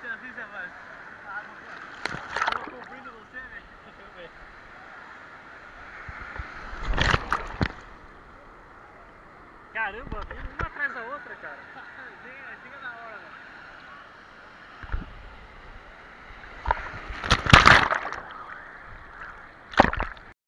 você avisa, mano. Ah, não. Eu convido você, velho. Caramba, vindo